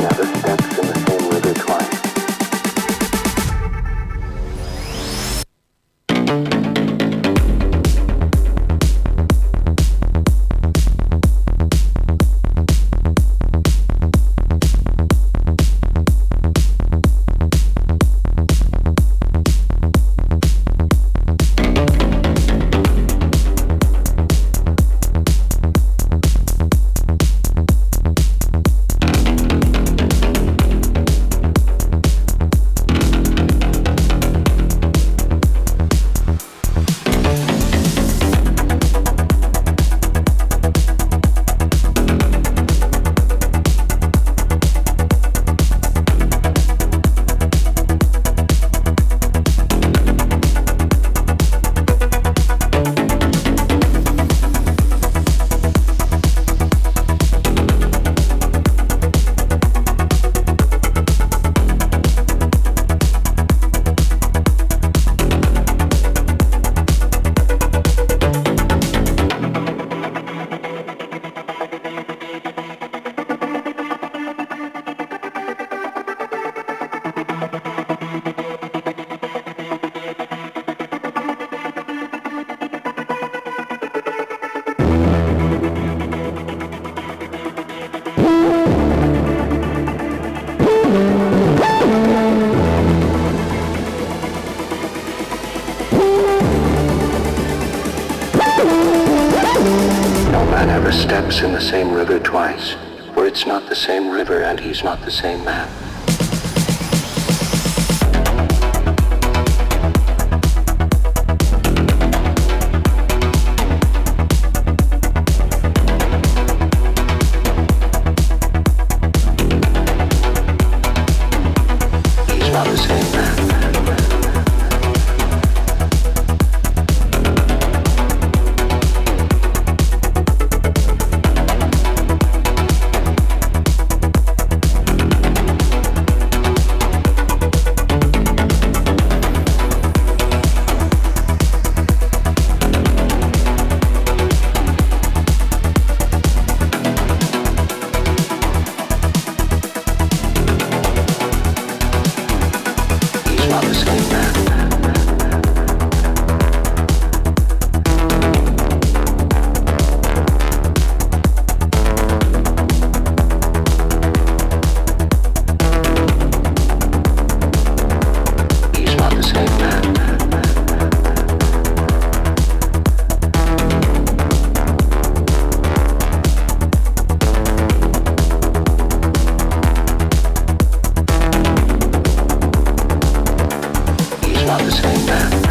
another. In the same river twice, for it's not the same river and he's not the same man. the same man.